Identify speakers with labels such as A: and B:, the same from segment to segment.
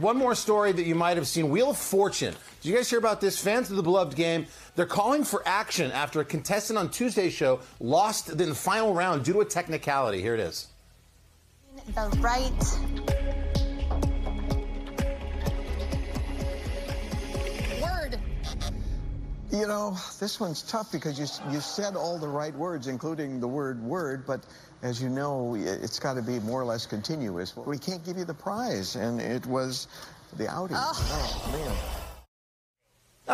A: one more story that you might have seen Wheel of Fortune. Did you guys hear about this? Fans of the beloved game, they're calling for action after a contestant on Tuesday's show lost in the final round due to a technicality. Here it is.
B: The right
C: You know, this one's tough because you, you said all the right words, including the word word, but as you know, it's got to be more or less continuous. We can't give you the prize, and it was the Audi. Oh, oh man.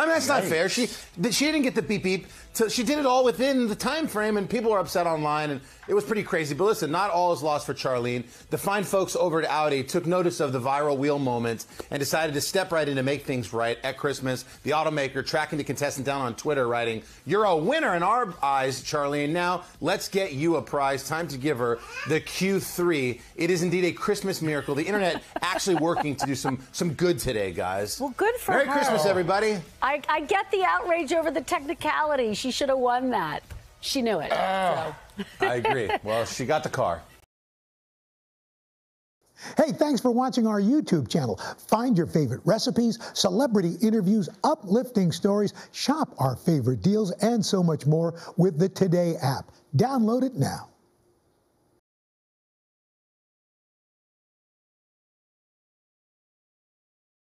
A: I mean, that's not fair. She she didn't get the beep beep. So she did it all within the time frame, and people were upset online, and it was pretty crazy. But listen, not all is lost for Charlene. The fine folks over at Audi took notice of the viral wheel moment and decided to step right in to make things right at Christmas. The automaker tracking the contestant down on Twitter, writing, "You're a winner in our eyes, Charlene. Now let's get you a prize. Time to give her the Q3. It is indeed a Christmas miracle. The internet actually working to do some some good today, guys.
D: Well, good for
A: Merry
D: her.
A: Christmas, everybody.
D: I, I get the outrage over the technicality. She should have won that. She knew it.
A: Uh, so. I agree. Well, she got the car.
E: Hey, thanks for watching our YouTube channel. Find your favorite recipes, celebrity interviews, uplifting stories, shop our favorite deals, and so much more with the Today app. Download it now.